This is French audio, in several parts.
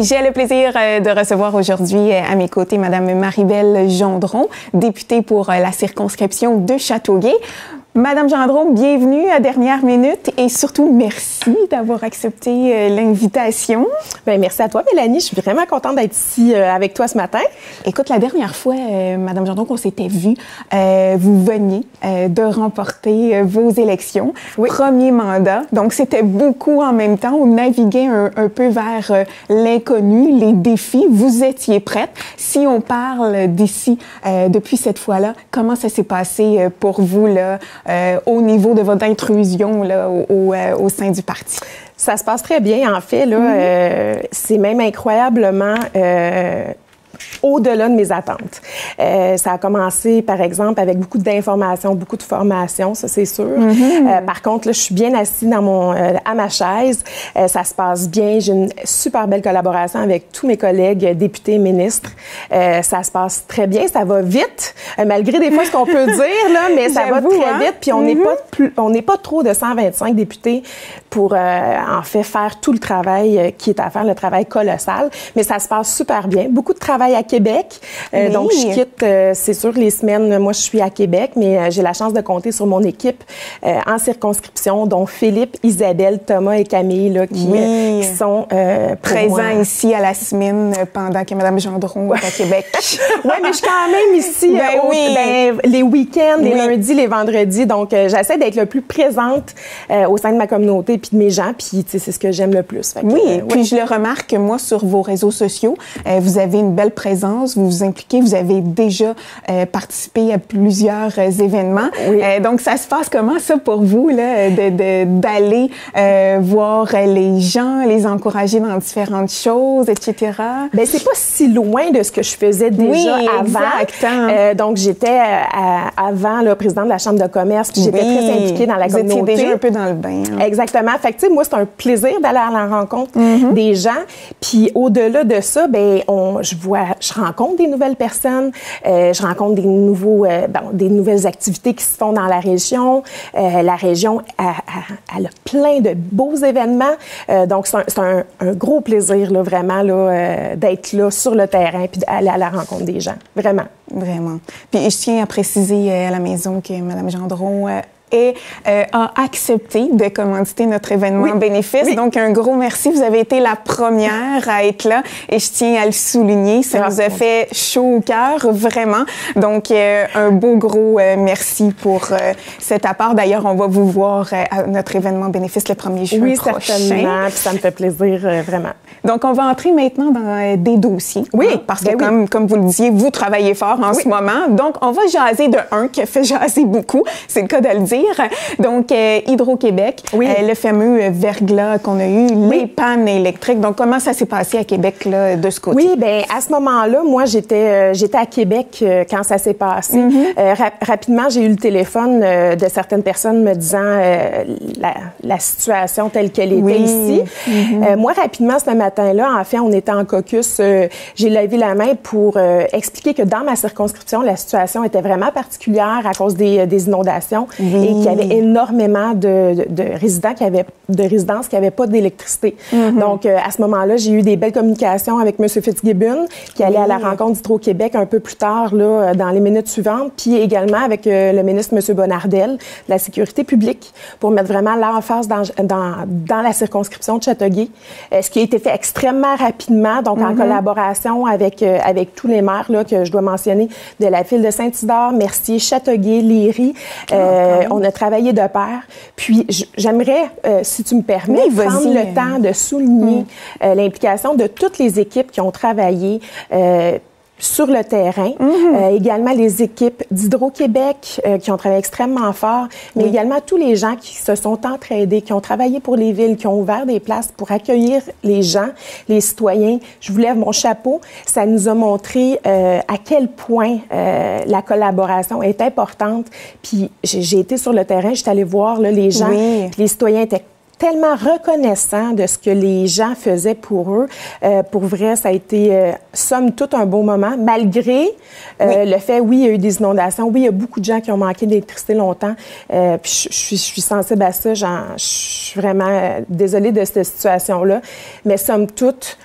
J'ai le plaisir euh, de recevoir aujourd'hui euh, à mes côtés Madame Maribel Gendron, députée pour euh, la circonscription de Châteauguay. Madame Gendron, bienvenue à Dernière Minute et surtout merci d'avoir accepté euh, l'invitation. Bien, merci à toi, Mélanie. Je suis vraiment contente d'être ici euh, avec toi ce matin. Écoute, la dernière fois, euh, Madame Gendron, qu'on s'était vu, euh, vous veniez euh, de remporter vos élections, premier mandat. Donc, c'était beaucoup en même temps. On naviguait un, un peu vers l'inconnu, les défis. Vous étiez prête. Si on parle d'ici, euh, depuis cette fois-là, comment ça s'est passé pour vous là? Euh, au niveau de votre intrusion là, au, au, euh, au sein du parti? Ça se passe très bien, en fait. Là, euh, c'est même incroyablement euh, au-delà de mes attentes. Euh, ça a commencé, par exemple, avec beaucoup d'informations, beaucoup de formations, ça c'est sûr. Euh, par contre, là, je suis bien assise dans mon, euh, à ma chaise. Ça se passe bien. J'ai une super belle collaboration avec tous mes collègues députés, ministres. Ça se passe très bien. Ça va vite, malgré des fois ce qu'on peut dire là, mais ça va très hein? vite. Puis on n'est pas plus, on n'est pas trop de 125 députés pour en fait faire tout le travail qui est à faire, le travail colossal. Mais ça se passe super bien. Beaucoup de travail à Québec. Euh, Oui. Donc je quitte, euh, c'est sûr les semaines. Moi je suis à Québec, mais euh, j'ai la chance de compter sur mon équipe en circonscription, dont Philippe, Isabelle, Thomas et Camille là, qui, Oui. qui sont pour Présent moi. ici à la semaine pendant que Madame Gendron est à Québec. Oui, mais je suis quand même ici Ben au- oui. ben, les week-ends, les lundis, les vendredis. Donc, j'essaie d'être le plus présente au sein de ma communauté puis de mes gens. Puis, c'est ce que j'aime le plus. Que, Oui, puis je le remarque, moi, sur vos réseaux sociaux, vous avez une belle présence, vous vous impliquez, vous avez déjà euh, participé à plusieurs euh, événements. Oui. Euh, donc, ça se passe comment, ça, pour vous, là, de- de- d'aller euh, voir les gens, les encourager dans différentes choses, etc.? Ben c'est pas si loin de ce que je faisais déjà Oui, avant. hein. Donc j'étais avant le président de la chambre de commerce, puis j'étais Oui. très impliquée dans la vous communauté. étiez déjà un peu dans le bain. hein. Exactement. Fait que, tu sais, moi, c'est un plaisir d'aller à la rencontre Mm-hmm. des gens. Puis, au-delà de ça, ben, on, je vois, je rencontre des nouvelles personnes, euh, je rencontre des nouveaux, euh, bon, des nouvelles activités qui se font dans la région. Euh, la région, a, a- a plein de beaux événements. Euh, donc, c'est un, un, un gros plaisir, là, vraiment, là, euh, d'être là sur le terrain puis d'aller à la rencontre des gens. Vraiment. Vraiment. Puis je tiens à préciser euh, à la maison que Mme Gendron est, euh, a accepté de commanditer notre événement Oui. bénéfice. Oui. Donc, un gros merci. Vous avez été la première à être là et je tiens à le souligner. Ça Ah, nous a fait chaud au cœur, vraiment. Donc, euh, un beau gros euh, merci pour cet apport. D'ailleurs, on va vous voir à notre événement bénéfice le 1er juin Oui, prochain. certainement. Puis, ça me fait plaisir, vraiment. Donc, on va entrer maintenant dans des dossiers. Oui, hein, parce que, ben comme, comme vous le disiez, vous travaillez fort en ce moment. Donc, on va jaser de un qui a fait jaser beaucoup, c'est le cas de le dire. Donc, euh, Hydro-Québec, Oui. euh, le fameux verglas qu'on a eu, les pannes électriques. Donc, comment ça s'est passé à Québec, là, de ce côté? Oui, ben à ce moment-là, moi j'étais euh, j'étais à Québec quand ça s'est passé. Rap- rapidement, j'ai eu le téléphone de certaines personnes me disant la, la situation telle qu'elle était Oui. ici. Euh, moi rapidement ce matin-là, en fait, on était en caucus. j'ai levé la main pour expliquer que dans ma circonscription, la situation était vraiment particulière à cause des, des inondations Oui. et qu'il y avait énormément de, de, de résidents qui avaient de résidences qui n'avaient pas d'électricité. Donc euh, à ce moment-là, j'ai eu des belles communications avec M. Fitzgibbon qui allait à la rencontre d'Hydro-Québec un peu plus tard là euh, dans les minutes suivantes, puis également avec euh, le ministre M. Bonardel de la sécurité publique pour mettre vraiment l'emphase dans, dans dans la circonscription de Châteauguay, euh, ce qui a été fait extrêmement rapidement, donc en collaboration avec avec tous les maires là que je dois mentionner de la ville de Saint-Isidore, Mercier, Châteauguay, Léry. Euh, on a travaillé de pair. Puis j'aimerais, euh, si tu me permets, Oui, prendre le temps de souligner euh, l'implication de toutes les équipes qui ont travaillé. euh, sur le terrain, Euh, également les équipes d'Hydro-Québec euh, qui ont travaillé extrêmement fort, mais également tous les gens qui se sont entraidés, qui ont travaillé pour les villes, qui ont ouvert des places pour accueillir les gens, les citoyens. Je vous lève mon chapeau. Ça nous a montré euh, à quel point la collaboration est importante. Puis j'ai j'ai été sur le terrain, j'étais allée voir là, les gens, Oui. puis les citoyens étaient tellement reconnaissants de ce que les gens faisaient pour eux. Euh, pour vrai, ça a été, euh, somme toute, un beau moment, malgré euh, le fait, oui, il y a eu des inondations, oui, il y a beaucoup de gens qui ont manqué d'électricité longtemps. Euh, puis je, suis, je suis sensible à ça. Je suis vraiment désolée de cette situation-là. Mais somme toute,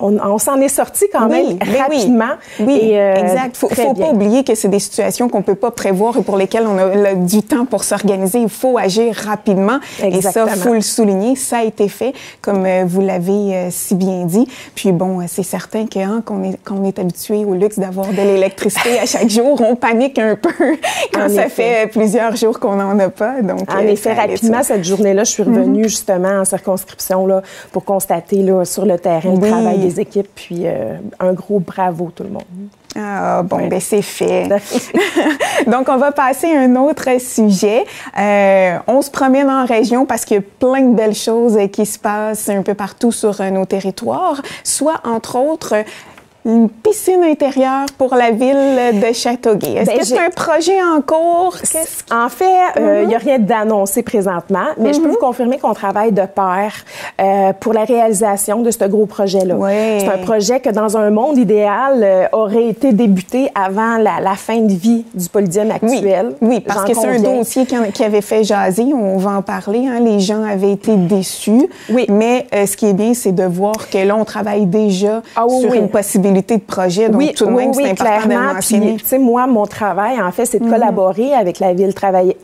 euh, on, s'en est sorti quand même rapidement. Oui, et, euh, exact. Faut, faut pas oublier que c'est des situations qu'on peut pas prévoir et pour lesquelles on a, du temps pour s'organiser. Il faut agir rapidement. Exactement. Et ça, faut le souligner. Ça a été fait, comme euh, vous l'avez euh, si bien dit. Puis bon, c'est certain que hein, qu'on est, qu'on est habitué au luxe d'avoir de l'électricité à chaque jour, on panique un peu quand ça fait plusieurs jours qu'on n'en a pas. Donc, en effet, rapidement, cette journée-là, je suis revenue mhm. justement en circonscription là, pour constater là, sur le terrain le travail équipes. Puis euh, un gros bravo tout le monde. Ah, bon, ben c'est fait. Donc, on va passer à un autre sujet. Euh, on se promène en région parce qu'il y a plein de belles choses qui se passent un peu partout sur nos territoires, soit entre autres une piscine intérieure pour la ville de Châteauguay. Est-ce ben, que c'est un projet en cours? En fait, euh, il n'y a rien d'annoncé présentement, mais je peux mhm. vous confirmer qu'on travaille de pair euh, pour la réalisation de ce gros projet-là. C'est un projet que, dans un monde idéal, euh, aurait été débuté avant la, la, fin de vie du Polydium actuel. Oui, oui parce que c'est un dossier qui, avait fait jaser. On va en parler. Hein. Les gens avaient été déçus. Oui. Mais ce qui est bien, c'est de voir que là, on travaille déjà ah sur une possibilité de. Donc, oui, tout de même, c'est important de mentionner. Tu sais, moi, mon travail, en fait, c'est de mhm. collaborer avec la ville, travailler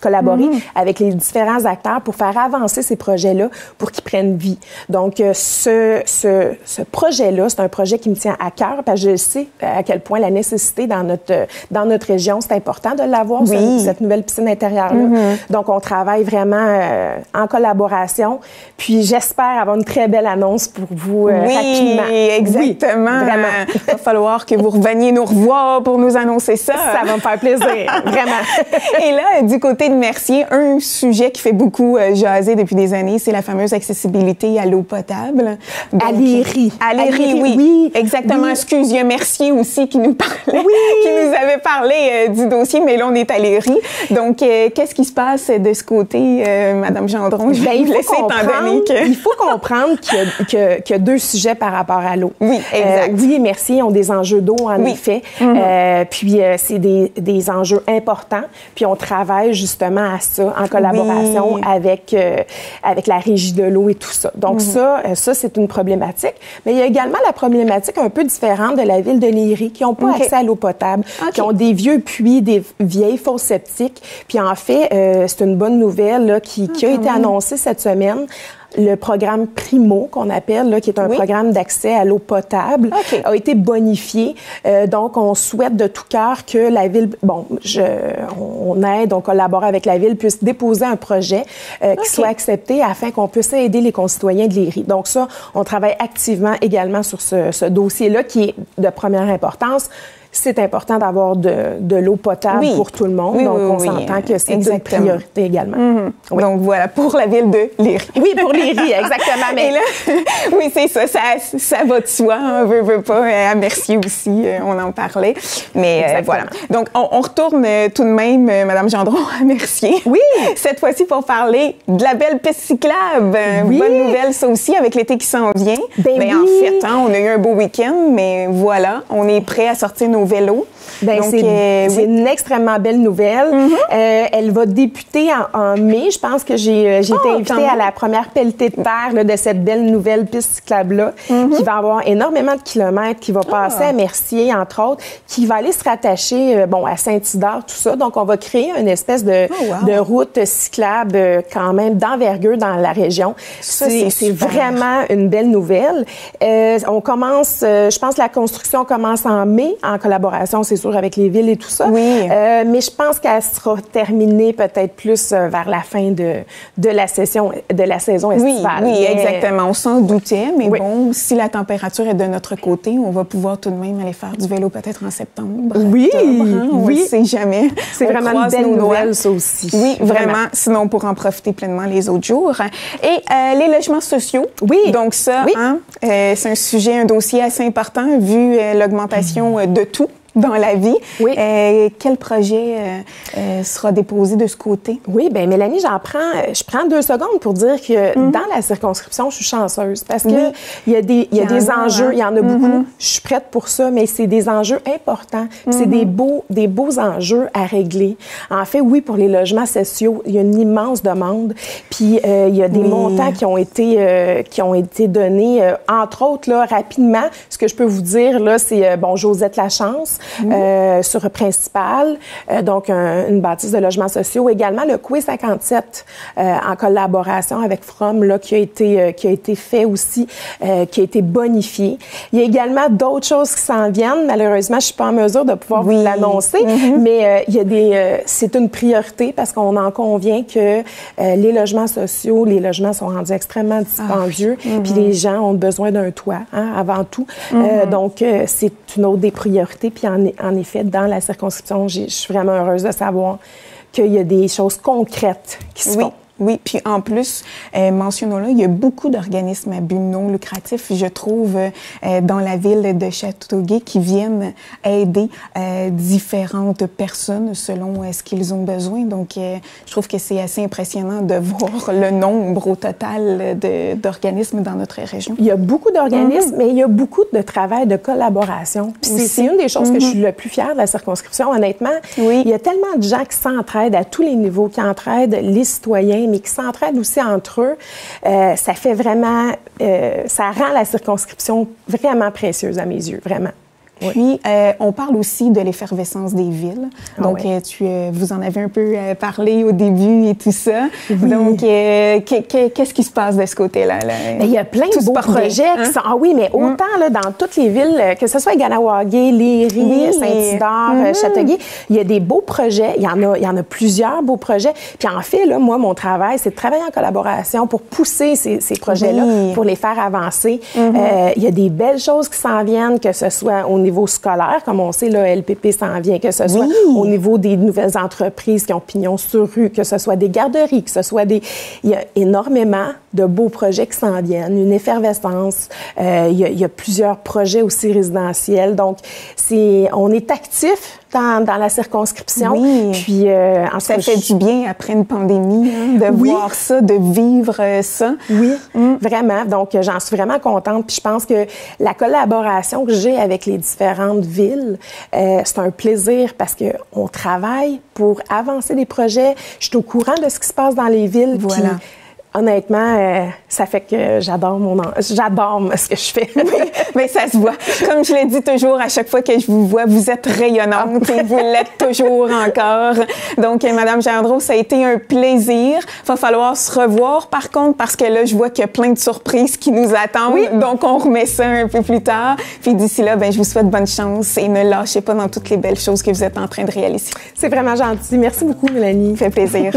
collaborer mhm. avec les différents acteurs pour faire avancer ces projets-là pour qu'ils prennent vie. Donc, euh, ce, ce, ce projet-là, c'est un projet qui me tient à cœur parce que je sais à quel point la nécessité dans notre, dans notre région, c'est important de l'avoir, oui. cette, nouvelle piscine intérieure-là. Mhm. Donc, on travaille vraiment euh, en collaboration. Puis, j'espère avoir une très belle annonce pour vous euh, oui, rapidement. exactement. vraiment. Il va falloir que vous reveniez nous revoir pour nous annoncer ça. Ça va me faire plaisir, vraiment. Et là, du côté Mercier, un sujet qui fait beaucoup euh, jaser depuis des années, c'est la fameuse accessibilité à l'eau potable. à l'IRI. À l'IRI, oui. oui. Exactement. Excuse, il y a Mercier aussi qui nous parlait, qui nous avait parlé euh, du dossier, mais là, on est à l'IRI. Donc, euh, qu'est-ce qui se passe de ce côté, Madame Gendron? Je vais ben, vous laisser étant que... Il faut comprendre qu'il y, a deux sujets par rapport à l'eau. Oui, exact. oui, Mercier ont des enjeux d'eau, en effet. Mm-hmm. puis, c'est des, des enjeux importants. Puis, on travaille justement justement à ça en collaboration avec euh, avec la régie de l'eau et tout ça. Donc mhm. ça euh, ça c'est une problématique, mais il y a également la problématique un peu différente de la ville de Léry qui n'ont pas accès à l'eau potable, qui ont des vieux puits, des vieilles fosses septiques. Puis en fait, euh, c'est une bonne nouvelle là, qui, qui a ah, été annoncée cette semaine le programme Primo, qu'on appelle, là, qui est un programme d'accès à l'eau potable, a été bonifié. Euh, donc, on souhaite de tout cœur que la ville, bon, je, on aide, on collabore avec la ville, puisse déposer un projet euh, qui soit accepté afin qu'on puisse aider les concitoyens de l'IRI. Donc, ça, on travaille activement également sur ce, ce dossier-là qui est de première importance c'est important d'avoir de, de l'eau potable pour tout le monde. donc, on s'entend que c'est une priorité également. Mm-hmm. Donc, voilà, pour la ville de Léry. Oui, pour Léry, exactement. Mais là, oui, c'est ça, ça, ça va de soi. On veut, veut pas. À Mercier aussi, euh, on en parlait. Mais euh, voilà. Donc, on, retourne euh, tout de même, Madame Gendron, à Mercier. Oui. Cette fois-ci pour parler de la belle piste cyclable. Oui. Bonne nouvelle, ça aussi, avec l'été qui s'en vient. Ben, ben En fait, hein, on a eu un beau week-end, mais voilà, on est prêt à sortir nos vélos. Ben, c'est euh, une extrêmement belle nouvelle. Mm-hmm. euh, elle va débuter en, mai. Je pense que j'ai euh, été oh, invitée à la première pelletée de terre là, de cette belle nouvelle piste cyclable-là, mm-hmm. qui va avoir énormément de kilomètres, qui va passer à ah. Mercier, entre autres, qui va aller se rattacher bon, à Saint-Isidore, tout ça. Donc, on va créer une espèce de, oh, de route cyclable quand même d'envergure dans la région. C'est vraiment une belle nouvelle. on commence, je pense que la construction commence en mai, en collaboration, c'est sûr, avec les villes et tout ça. Oui. Euh, mais je pense qu'elle sera terminée peut-être plus euh, vers la fin de, de la session, de la saison estivale. Oui, oui exactement. On s'en doutait, mais bon, si la température est de notre côté, on va pouvoir tout de même aller faire du vélo peut-être en septembre. Oui, hein, on oui. ne sait jamais. C'est vraiment une belle nouvelle, ça aussi. Oui, vraiment. Sinon, on pourra en profiter pleinement les autres jours. Et euh, les logements sociaux. Oui. Donc ça, hein, c'est un sujet, un dossier assez important vu l'augmentation de tout dans la vie. Oui. Euh, quel projet euh, euh, sera déposé de ce côté? Oui, ben Mélanie, j'en prends, je prends deux secondes pour dire que mm-hmm. dans la circonscription, je suis chanceuse parce que il y a des, il y a des enjeux, il y en a beaucoup. Mm-hmm. Je suis prête pour ça, mais c'est des enjeux importants. C'est des mm-hmm. beaux, des beaux enjeux à régler. En fait, oui, pour les logements sociaux, il y a une immense demande. Puis il y a des montants qui ont été, qui ont été donnés, entre autres là, rapidement. Ce que je peux vous dire là, c'est bon, Josette Lachance euh, sur Principal, euh, donc une bâtisse de logements sociaux. Également le QUI 57 euh, en collaboration avec From là qui a été qui a été fait aussi, qui a été bonifié. Il y a également d'autres choses qui s'en viennent. Malheureusement, je suis pas en mesure de pouvoir vous l'annoncer, mm-hmm. mais il y a des c'est une priorité parce qu'on en convient que les logements sociaux, les logements sont rendus extrêmement dispendieux, ah, puis les gens ont besoin d'un toit hein, avant tout. Mm-hmm. donc c'est une autre des priorités. Puis en, effet, dans la circonscription, je suis vraiment heureuse de savoir qu'il y a des choses concrètes qui se font. Oui, puis en plus, euh, mentionnons-le, il y a beaucoup d'organismes à but non lucratif, je trouve, euh, dans la ville de Châteauguay qui viennent aider euh, différentes personnes selon euh, ce qu'ils ont besoin. Donc, je trouve que c'est assez impressionnant de voir le nombre au total d'organismes dans notre région. Il y a beaucoup d'organismes, mhm. mais il y a beaucoup de travail de collaboration. c'est une des choses que je mhm. suis le plus fière de la circonscription, honnêtement. Oui. Il y a tellement de gens qui s'entraident à tous les niveaux, qui entraident les citoyens, mais qui s'entraident aussi entre eux, euh, ça fait vraiment, euh, ça rend la circonscription vraiment précieuse à mes yeux, vraiment. Puis, euh, on parle aussi de l'effervescence des villes. Ah Donc, euh, tu, euh, vous en avez un peu euh, parlé au début et tout ça. Donc, qu'est-ce qui se passe de ce côté-là? Là? Ben, il y a plein de beaux projets qui hein? sont... Ah oui, mais mm. autant là, dans toutes les villes, que ce soit Ganawagé, Léry, Saint-Isidore, mm-hmm. Châteauguay, il y a des beaux projets. Il y en a, il y en a plusieurs beaux projets. Puis en fait, là, moi, mon travail, c'est de travailler en collaboration pour pousser ces, ces projets-là, pour les faire avancer. Mm-hmm. il y a des belles choses qui s'en viennent, que ce soit au niveau niveau scolaire, comme on sait, le LPP s'en vient, que ce soit au niveau des nouvelles entreprises qui ont pignon sur rue, que ce soit des garderies, que ce soit des... Il y a énormément de beaux projets qui s'en viennent, une effervescence. Euh, il, y a, il, y a, plusieurs projets aussi résidentiels. Donc, c'est, on est actif dans, dans la circonscription. Oui. Puis, euh, en ça fait du bien après une pandémie hein, de voir ça, de vivre euh, ça. Oui, mm. vraiment. Donc, j'en suis vraiment contente. Puis, je pense que la collaboration que j'ai avec les différentes villes, euh, c'est un plaisir parce que on travaille pour avancer des projets. Je suis au courant de ce qui se passe dans les villes. Voilà honnêtement, euh, ça fait que j'adore mon j'adore ce que je fais. oui, mais ça se voit. Comme je l'ai dit toujours à chaque fois que je vous vois, vous êtes rayonnante et vous l'êtes toujours encore. Donc, euh, Madame Gendreau, ça a été un plaisir. Va falloir se revoir, par contre, parce que là, je vois qu'il y a plein de surprises qui nous attendent. Oui. Donc, on remet ça un peu plus tard. Puis d'ici là, ben, je vous souhaite bonne chance et ne lâchez pas dans toutes les belles choses que vous êtes en train de réaliser. C'est vraiment gentil. Merci beaucoup, Mélanie. Ça fait plaisir.